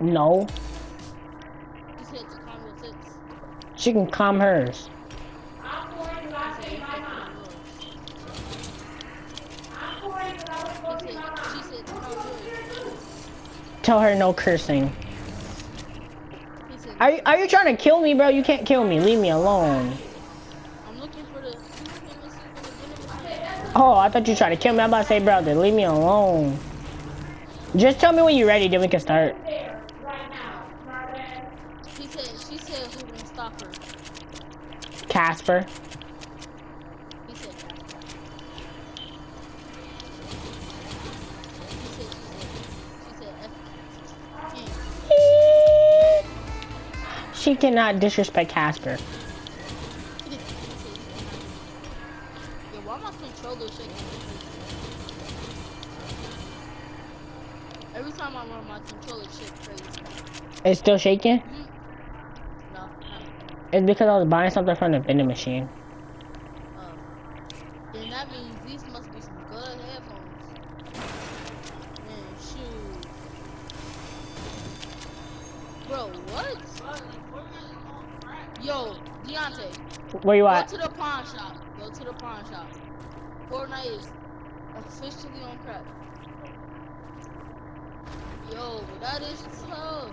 No. She said to calm your tits. She can calm hers. She said you can calm yours. He said, she said to calm yours. Tell her no cursing. Are you, are you trying to kill me, bro? You can't kill me. Leave me alone. I'm looking for the. I'm looking to see for the vending machine. Oh, I thought you tried to kill me. I'm about to say, brother, leave me alone. Just tell me when you're ready, then we can start. Who gonna stop her. Casper. He said that. He said, she said, she said, F. King. She cannot disrespect Casper. He said, Yo, why my controller shaking? Every time I run my controller shit crazy. It's still shaking? It's because I was buying something from the vending machine. Oh. Then that means these must be some good headphones. Man, shoot. Bro, what? Yo, Deontay, Where you go at? Go to the pawn shop. Go to the pawn shop. Fortnite is officially on crack. Yo, that is tough.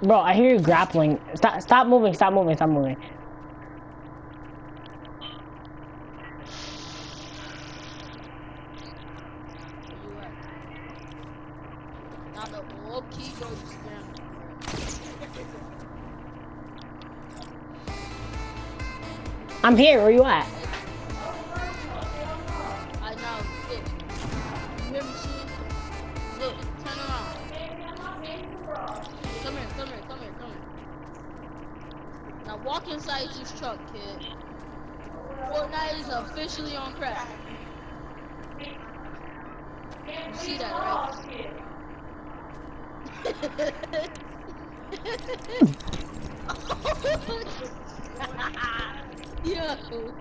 Bro, I hear you grappling. Stop, stop moving, stop moving, stop moving. I'm here, where you at? Walk inside this truck, kid. Fortnite is officially on crack. You see that, right? Yo.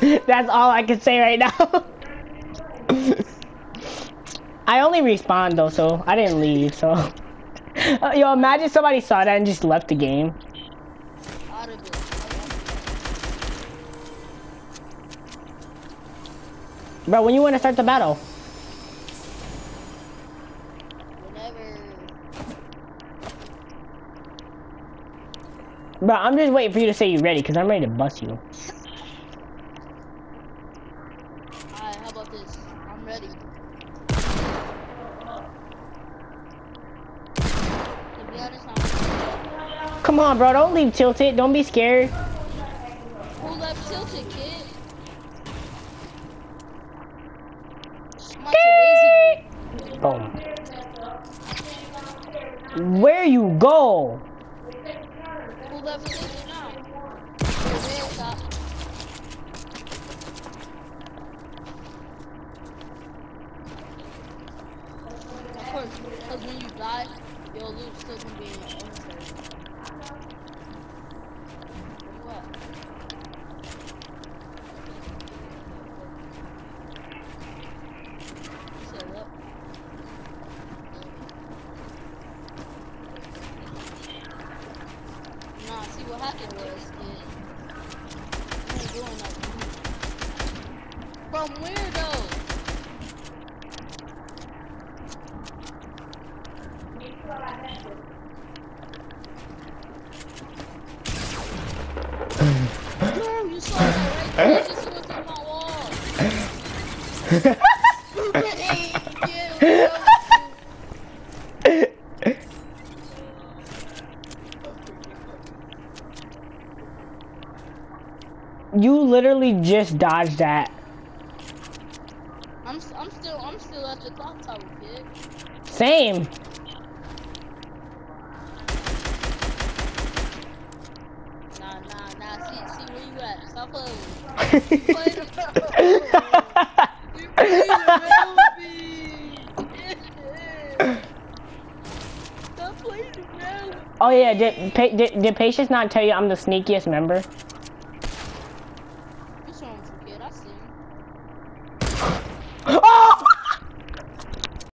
That's all I can say right now. I only respawned though, so I didn't leave, so. Uh, yo, imagine somebody saw that and just left the game. Bro, when you want to start the battle? Whenever. Bro, I'm just waiting for you to say you're ready, because I'm ready to bust you. Alright, how about this? I'm ready. To be honest, I'm Come on, bro, don't leave tilted. Don't be scared. Who left tilted, kid? I'm not too lazy. Boom. Where you go? Who left tilted now? The red top. Of course, because when you die, your loot still can be in your you at? You said what? Nah, see what happened was is you ain't doing nothing. From where though? No, you saw that right there. You just went through my wall. Stupid idiot. Yeah, You literally just dodged that. I'm, I'm still I'm still at the clock tower, kid. Same. Nah, nah, nah. See, see where you at? Stop playing. Play the You playing around with me. Stop playing around. Oh yeah, did, did did Patience not tell you I'm the sneakiest member?